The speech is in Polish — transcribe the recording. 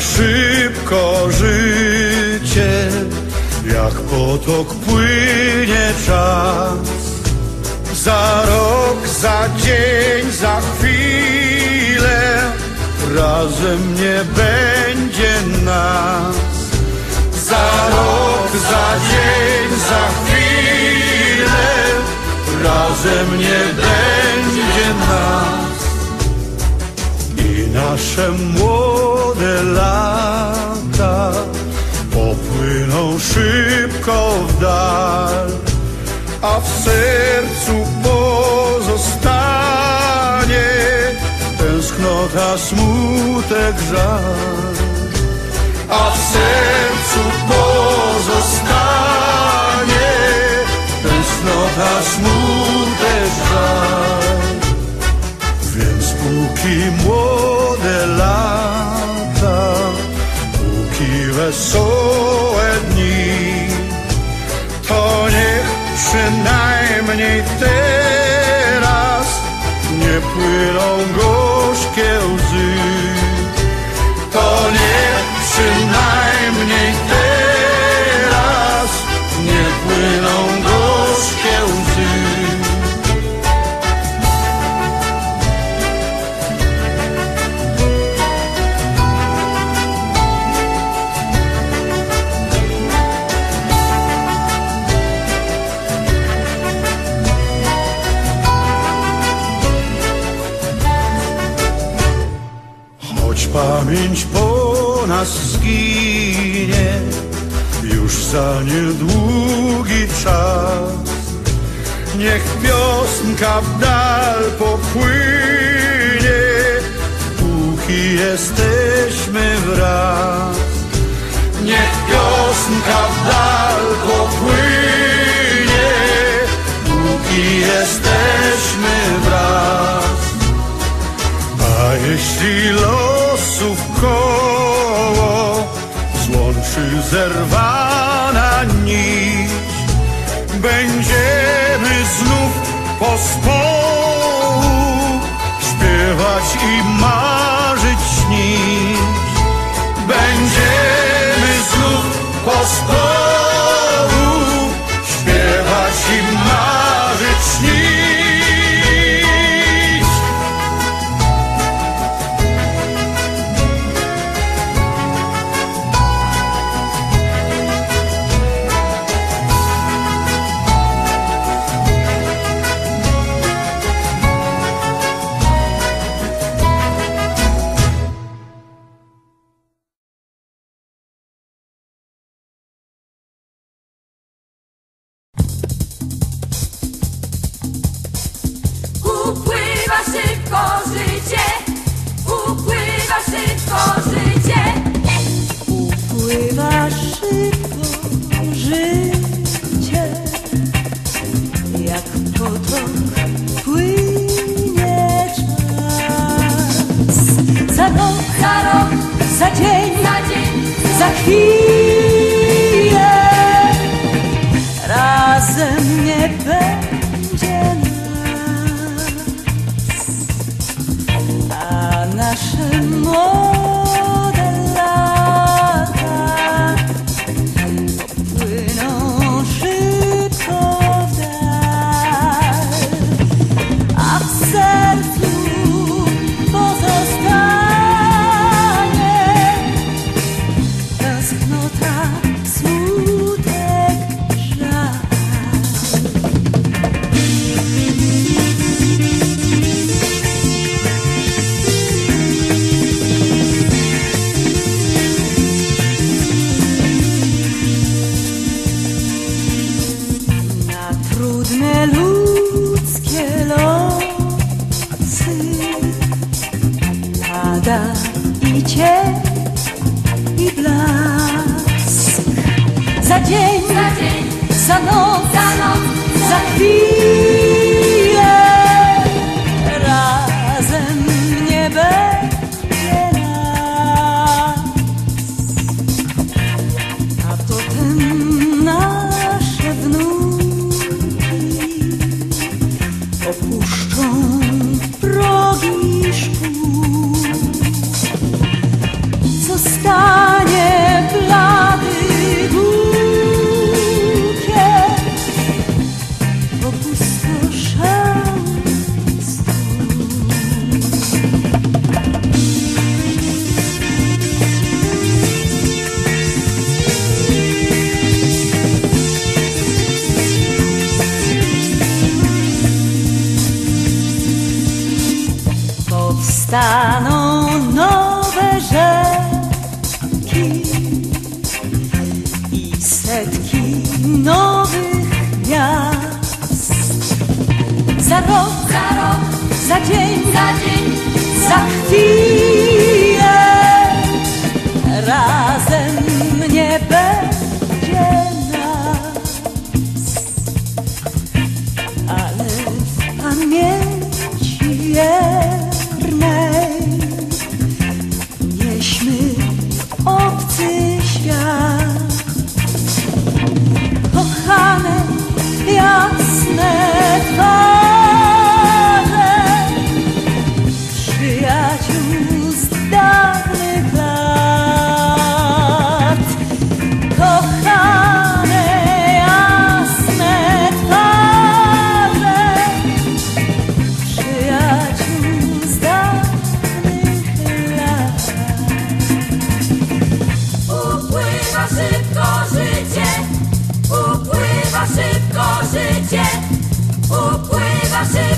Szybko życie, jak potok płynie czas. Za rok, za dzień, za chwilę razem nie będzie nas. Za rok, za dzień, za chwilę razem nie będzie nas. I nasze młode lata popłyną szybko w dal a w sercu pozostanie tęsknota, smutek, żal. A w sercu wesołe dni, to niech przynajmniej teraz nie płyną gorzkie pamięć po nas zginie. Już za niedługi czas. Niech piosenka w dal popłynie. Póki jesteśmy wraz. Niech piosenka w dal popłynie. Póki jesteśmy wraz. A jeśli losów koło złączy zerwana nić, będziemy znów pospołu śpiewać i marzyć śnić. Będziemy znów pospołu szybko życie, upływa szybko życie. Upływa szybko życie, jak potok płynie czas. Za rok, Za rok, za dzień, za dzień, za chwilę a nasze Trudne ludzkie losy pada i cień i blask. Za dzień, za dzień, za noc, za noc, za chwilę staną nowe rzeki i setki nowych miast. Za rok, za, rok, za dzień, za, dzień, za chwilę razem nie będzie nas, ale w pamięci jest. Upływa szybko życie, upływa szybko.